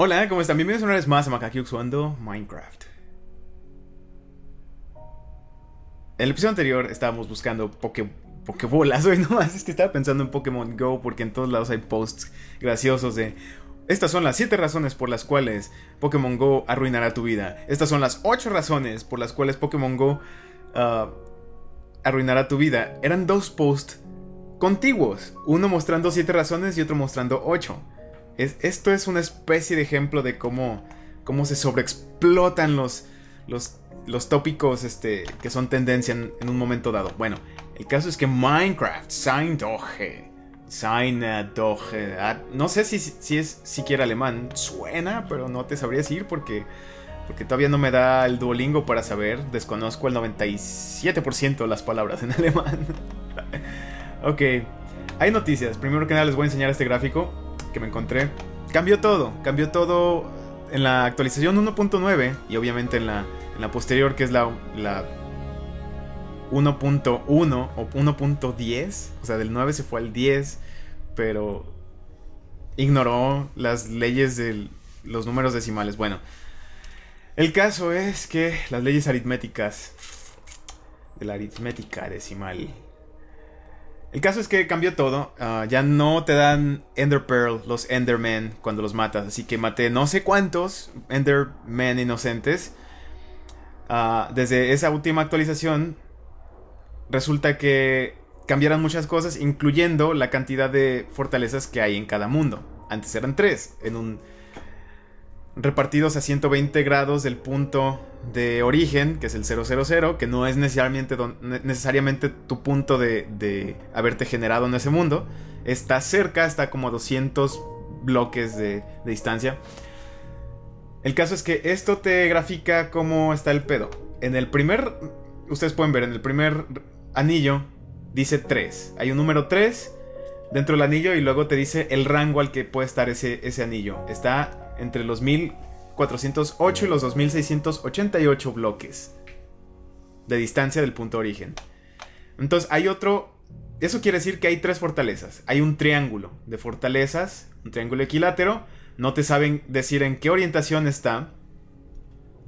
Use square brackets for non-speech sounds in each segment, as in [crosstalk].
Hola, ¿cómo están? Bienvenidos una vez más a Makaki jugando Minecraft. En el episodio anterior estábamos buscando Poké Pokébolas. Hoy [laughs] nomás es que estaba pensando en Pokémon Go porque en todos lados hay posts graciosos de estas son las 7 razones por las cuales Pokémon Go arruinará tu vida. Estas son las 8 razones por las cuales Pokémon Go ah, arruinará tu vida. Eran dos posts contiguos. Uno mostrando 7 razones y otro mostrando 8 esto es una especie de ejemplo de cómo, cómo se sobreexplotan los, los, los tópicos este, que son tendencia en, un momento dado. Bueno, el caso es que Minecraft, Doge, Doge, ah, no sé si, si es siquiera alemán, suena, pero no te sabría decir porque, porque todavía no me da el Duolingo para saber, desconozco el 97% de las palabras en [laughs] alemán. ok, hay noticias, primero que nada les voy a enseñar este gráfico que me encontré, cambió todo, cambió todo en la actualización 1.9 y obviamente en la, en la posterior que es la, la 1.1 o 1.10, o sea, del 9 se fue al 10, pero ignoró las leyes de los números decimales. Bueno, el caso es que las leyes aritméticas de la aritmética decimal el caso es que cambió todo. Ah, ya no te dan Ender Pearl, los Endermen, cuando los matas. Así que maté no sé cuántos Endermen inocentes. Ah, desde esa última actualización, resulta que cambiaron muchas cosas, incluyendo la cantidad de fortalezas que hay en cada mundo. Antes eran tres, en un repartidos a 120 grados del punto de origen, que es el 000, que no es necesariamente, tu punto de, haberte generado en ese mundo. Está cerca, está como a 200 bloques de, de distancia. El caso es que esto te grafica cómo está el pedo. En el primer, ustedes pueden ver, en el primer anillo dice 3. Hay un número 3 dentro del anillo y luego te dice el rango al que puede estar ese, ese anillo. Está entre los 1408 y los 2688 bloques de distancia del punto de origen. Entonces hay otro... Eso quiere decir que hay tres fortalezas. Hay un triángulo de fortalezas, un triángulo equilátero. No te saben decir en qué orientación está.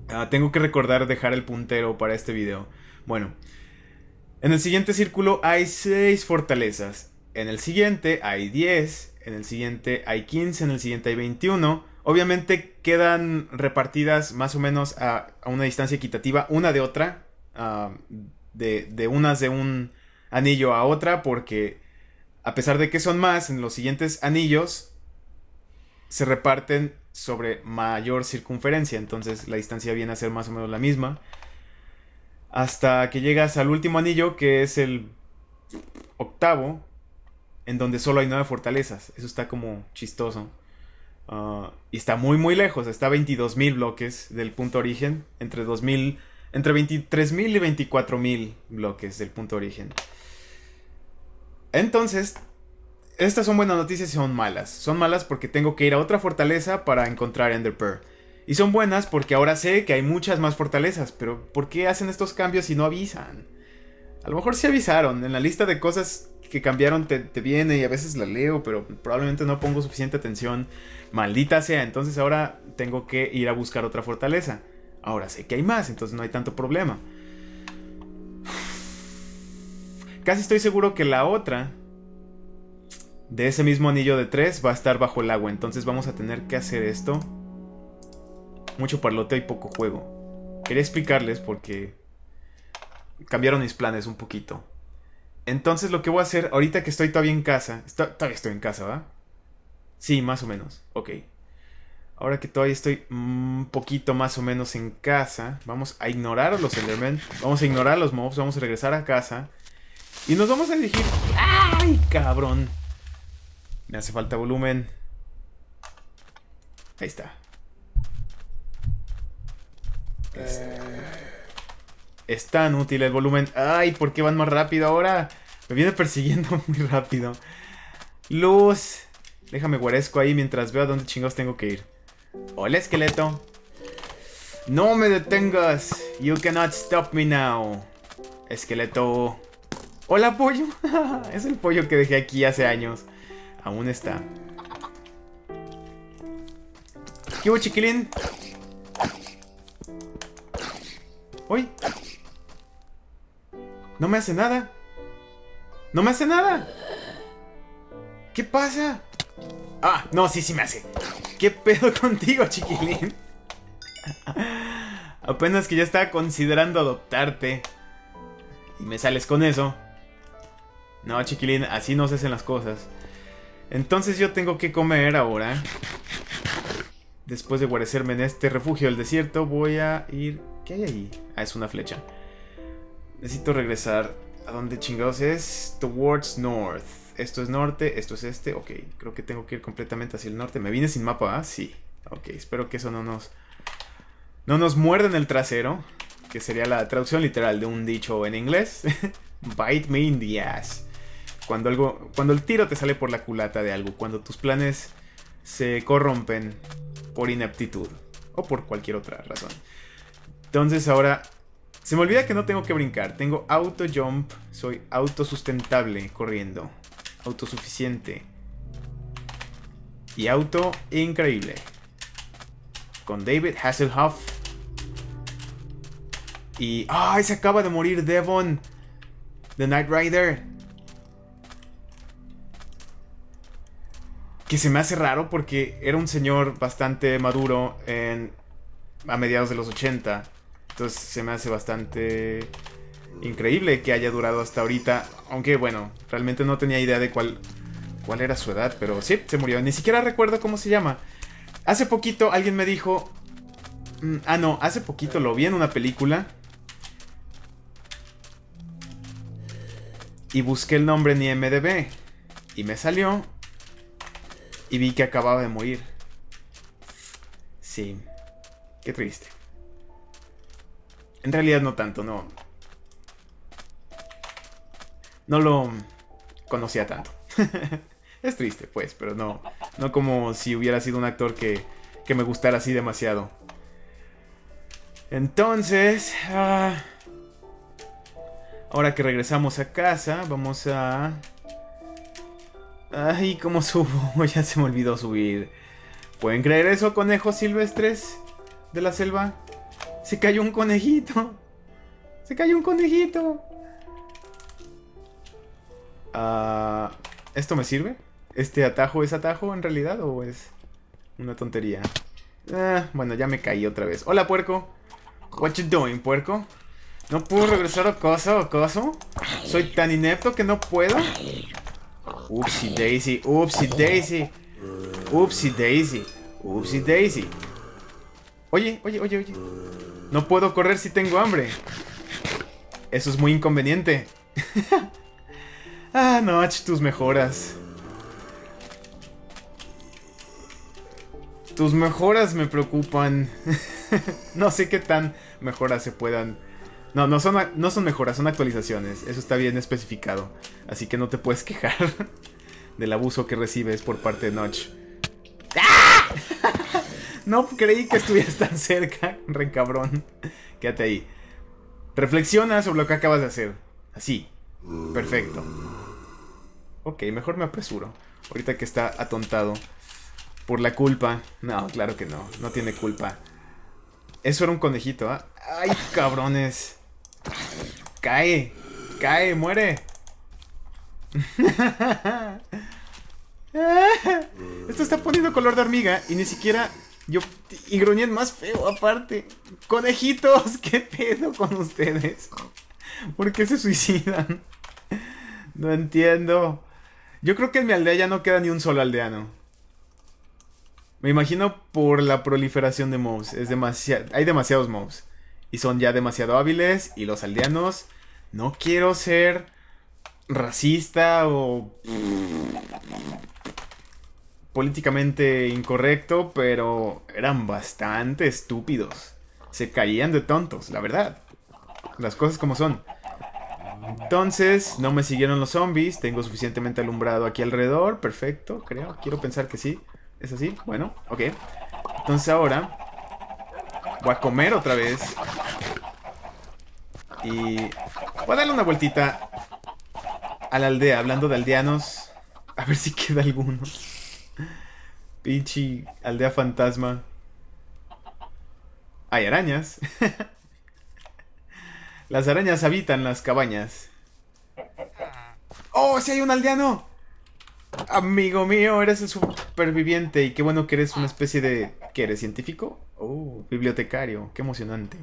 Ah, tengo que recordar dejar el puntero para este video. Bueno, en el siguiente círculo hay seis fortalezas. En el siguiente hay 10. En el siguiente hay 15. En el siguiente hay 21. Obviamente quedan repartidas más o menos a, una distancia equitativa una de otra, de, de unas de un anillo a otra, porque a pesar de que son más, en los siguientes anillos se reparten sobre mayor circunferencia, entonces la distancia viene a ser más o menos la misma. Hasta que llegas al último anillo, que es el octavo, en donde solo hay nueve fortalezas. Eso está como chistoso. Y está muy muy lejos, está a 22.000 bloques del punto origen, entre 2000, entre 23.000 y 24.000 bloques del punto origen. Entonces, estas son buenas noticias y son malas. Son malas porque tengo que ir a otra fortaleza para encontrar Ender Pearl. Y son buenas porque ahora sé que hay muchas más fortalezas, pero ¿por qué hacen estos cambios si no avisan? A lo mejor sí avisaron, en la lista de cosas que cambiaron te, viene y a veces la leo, pero probablemente no pongo suficiente atención. Maldita sea, entonces ahora tengo que ir a buscar otra fortaleza. Ahora sé que hay más, entonces no hay tanto problema. Casi estoy seguro que la otra de ese mismo anillo de tres va a estar bajo el agua, entonces vamos a tener que hacer esto. Mucho parloteo y poco juego. Quería explicarles porque cambiaron mis planes un poquito. Entonces lo que voy a hacer, ahorita que estoy todavía en casa, todavía estoy en casa, ¿va? Sí, más o menos, ok. Ahora que todavía estoy un poquito más o menos en casa, vamos a ignorar los Endermen, vamos a ignorar los mobs, vamos a regresar a casa y nos vamos a dirigir... ¡Ay, cabrón! Me hace falta volumen. Ahí está. Es tan útil el volumen. ¡Ay! ¿Por qué van más rápido ahora? Me viene persiguiendo [laughs] muy rápido. Luz. Déjame guaresco ahí mientras veo a dónde chingados tengo que ir. Hola, esqueleto. No me detengas. You cannot stop me now. Esqueleto. Hola, pollo. [laughs] es el pollo que dejé aquí hace años. Aún está. ¿Qué hubo, chiquilín? ¡Uy! No me hace nada. No me hace nada. ¿Qué pasa? Ah, no, sí, sí me hace. ¿Qué pedo [laughs] contigo, chiquilín? Apenas que ya estaba considerando adoptarte. Y me sales con eso. No, chiquilín, así no se hacen las cosas. Entonces yo tengo que comer ahora. Después de guarecerme en este refugio del desierto, voy a ir... ¿Qué hay ahí? Ah, es una flecha. Necesito regresar. ¿A dónde chingados es? Towards North. Esto es norte, esto es este. Ok, creo que tengo que ir completamente hacia el norte. ¿Me vine sin mapa? Ah, sí. Ok, espero que eso no nos... No nos muerda en el trasero. Que sería la traducción literal de un dicho en inglés. [laughs] Bite me in the ass. Cuando, algo, cuando el tiro te sale por la culata de algo. Cuando tus planes se corrompen por ineptitud. O por cualquier otra razón. Entonces ahora se me olvida que no tengo que brincar. Tengo auto jump. Soy autosustentable corriendo. Autosuficiente. Y auto increíble. Con David Hasselhoff. Y... ¡Ay! se acaba de morir Devon. The Knight Rider. Que se me hace raro porque era un señor bastante maduro en, a mediados de los 80 entonces se me hace bastante increíble que haya durado hasta ahorita. Aunque bueno, realmente no tenía idea de cuál, cuál era su edad, pero sí, se murió. Ni siquiera recuerdo cómo se llama. Hace poquito alguien me dijo... Mm, ah, no, hace poquito lo vi en una película. Y busqué el nombre en IMDB. Y me salió. Y vi que acababa de morir. Sí. Qué triste. En realidad no tanto, no. No lo conocía tanto. [laughs] es triste, pues, pero no. No como si hubiera sido un actor que, que me gustara así demasiado. Entonces... Ah, ahora que regresamos a casa, vamos a... Ay, ¿cómo [laughs] subo? ya se me olvidó subir. ¿Pueden creer eso, conejos silvestres de la selva? Se cayó un conejito. Se cayó un conejito. Ah, ¿Esto me sirve? ¿Este atajo es atajo en realidad o es una tontería? Ah, bueno, ya me caí otra vez. Hola, puerco. What you doing, puerco? ¿No puedo regresar a casa o? ¿Soy tan inepto que no puedo? Upsi daisy, upsi daisy. Upsi daisy, upsi daisy. Oye, oye, oye, oye. No puedo correr si tengo hambre. Eso es muy inconveniente. [laughs] ah, no, tus mejoras. Tus mejoras me preocupan. [laughs] no sé qué tan mejoras se puedan... No, no son, no son mejoras, son actualizaciones. Eso está bien especificado. Así que no te puedes quejar [laughs] del abuso que recibes por parte de Notch. ¡Ah! No creí que estuvieras tan cerca, re cabrón. Quédate ahí. Reflexiona sobre lo que acabas de hacer. Así. Perfecto. Ok, mejor me apresuro. Ahorita que está atontado. Por la culpa. No, claro que no. No tiene culpa. Eso era un conejito, ¿ah? ¡Ay, cabrones! ¡Cae! ¡Cae! ¡Muere! [laughs] Esto está poniendo color de hormiga y ni siquiera yo, y gruñen más feo, aparte. Conejitos, [laughs] ¿qué pedo con ustedes? ¿Por qué se suicidan? No entiendo. Yo creo que en mi aldea ya no queda ni un solo aldeano. Me imagino por la proliferación de mobs. Es demasiado, hay demasiados mobs. Y son ya demasiado hábiles. Y los aldeanos. No quiero ser racista o políticamente incorrecto, pero eran bastante estúpidos. Se caían de tontos, la verdad. Las cosas como son. Entonces, no me siguieron los zombies. Tengo suficientemente alumbrado aquí alrededor. Perfecto, creo. Quiero pensar que sí. ¿Es así? Bueno, ok. Entonces ahora... Voy a comer otra vez. Y... Voy a darle una vueltita a la aldea, hablando de aldeanos. A ver si queda alguno. Pinche aldea fantasma. hay arañas. [laughs] las arañas habitan las cabañas. ¡Oh, sí hay un aldeano! Amigo mío, eres el superviviente y qué bueno que eres una especie de... ¿Qué eres? ¿Científico? Oh, bibliotecario, qué emocionante.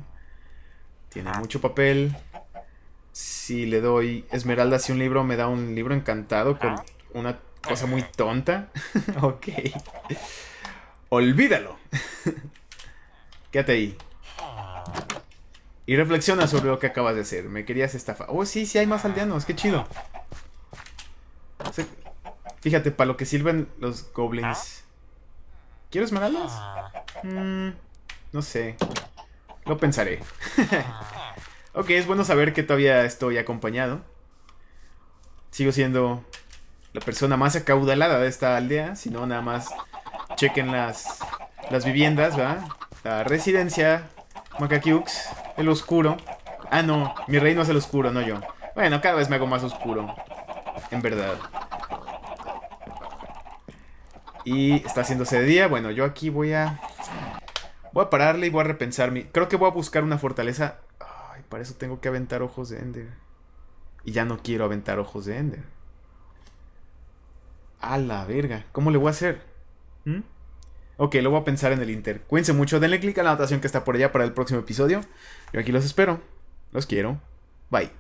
Tiene mucho papel. Si le doy esmeraldas y un libro, me da un libro encantado con una cosa muy tonta. [laughs] ok. Olvídalo. Quédate ahí. Y reflexiona sobre lo que acabas de hacer. Me querías estafar. Oh, sí, sí hay más aldeanos. Qué chido. Fíjate, para lo que sirven los goblins. ¿Quiero esmeraldas? Mm, no sé. Lo pensaré. [laughs] ok, es bueno saber que todavía estoy acompañado. Sigo siendo la persona más acaudalada de esta aldea. Si no, nada más chequen las, las viviendas, ¿verdad? La residencia, Macaquiux, el oscuro. Ah, no, mi reino es el oscuro, no yo. Bueno, cada vez me hago más oscuro. En verdad. Y está haciéndose de día. Bueno, yo aquí voy a... Voy a pararle y voy a repensar mi... Creo que voy a buscar una fortaleza. Ay, para eso tengo que aventar ojos de Ender. Y ya no quiero aventar ojos de Ender. A la verga. ¿Cómo le voy a hacer? ¿Mm? Ok, lo voy a pensar en el Inter. Cuídense mucho. Denle click a la anotación que está por allá para el próximo episodio. Yo aquí los espero. Los quiero. Bye.